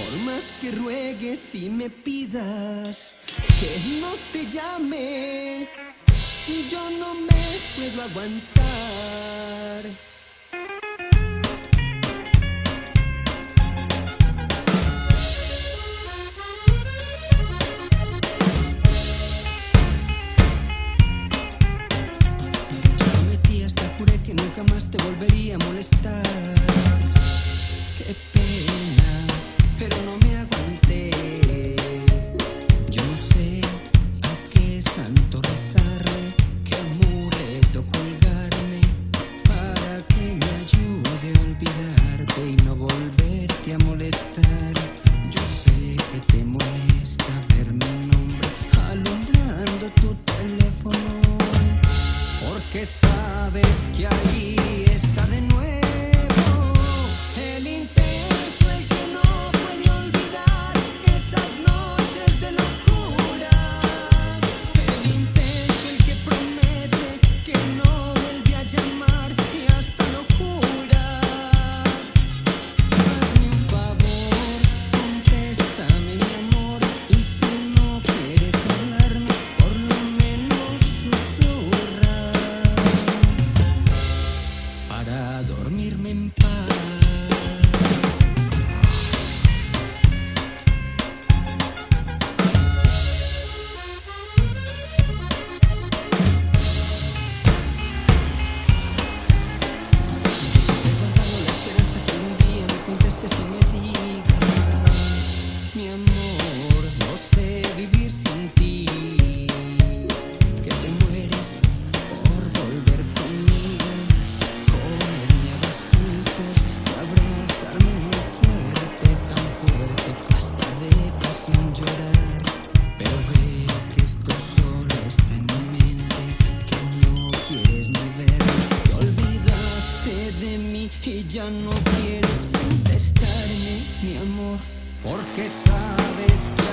Por más que ruegues y me pidas que no te llame, yo no me puedo aguantar. Yo prometí hasta juré que nunca más te volvería a molestar. Pero no me aguanté. Yo no sé a qué santo rezarle, qué amuleto colgarme para que me ayude a olvidarte y no volverte a molestar. Yo sé que te molesta ver mi nombre alumbrando tu teléfono. Porque sabes que ahí ya no quieres contestarme, mi amor, porque sabes que